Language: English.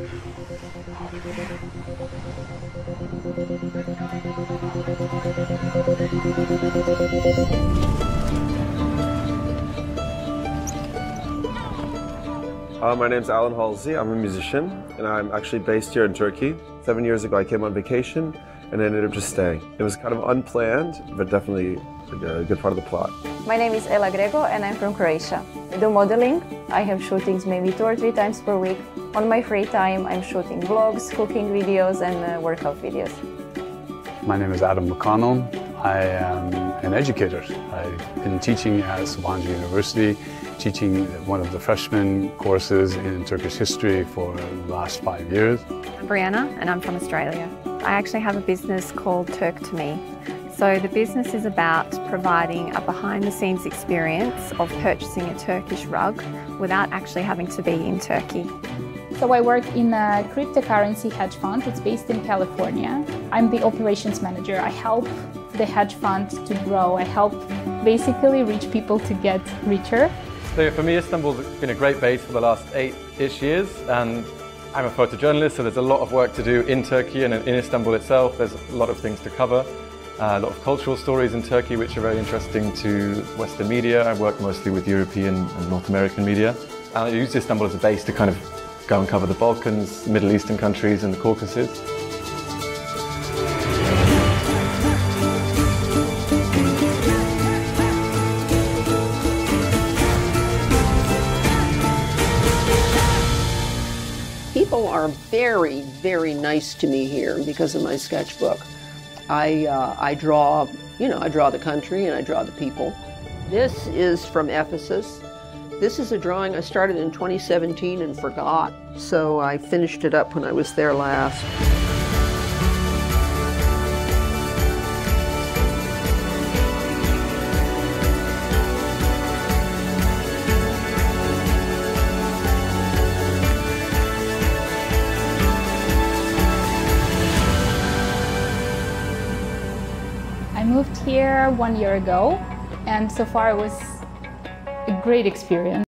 Uh, my name's Alan Halsey. I'm a musician, and I'm actually based here in Turkey. Seven years ago, I came on vacation and ended up just staying. It was kind of unplanned, but definitely a good part of the plot. My name is Ela Grego, and I'm from Croatia. I do modeling. I have shootings maybe two or three times per week. On my free time, I'm shooting vlogs, cooking videos, and uh, workout videos. My name is Adam McConnell. I am an educator. I've been teaching at Sabancı University, teaching one of the freshman courses in Turkish history for the last five years. I'm Brianna and I'm from Australia. I actually have a business called Turk to Me. So the business is about providing a behind the scenes experience of purchasing a Turkish rug without actually having to be in Turkey. So I work in a cryptocurrency hedge fund. It's based in California. I'm the operations manager. I help the hedge fund to grow. I help basically rich people to get richer. So for me, Istanbul's been a great base for the last eight-ish years, and I'm a photojournalist, so there's a lot of work to do in Turkey and in Istanbul itself. There's a lot of things to cover. Uh, a lot of cultural stories in Turkey which are very interesting to Western media. I work mostly with European and North American media. And I use Istanbul as a base to kind of go and cover the Balkans, Middle Eastern countries and the Caucasus. People are very, very nice to me here because of my sketchbook. I, uh, I draw, you know, I draw the country and I draw the people. This is from Ephesus. This is a drawing I started in 2017 and forgot, so I finished it up when I was there last. Moved here one year ago, and so far it was a great experience.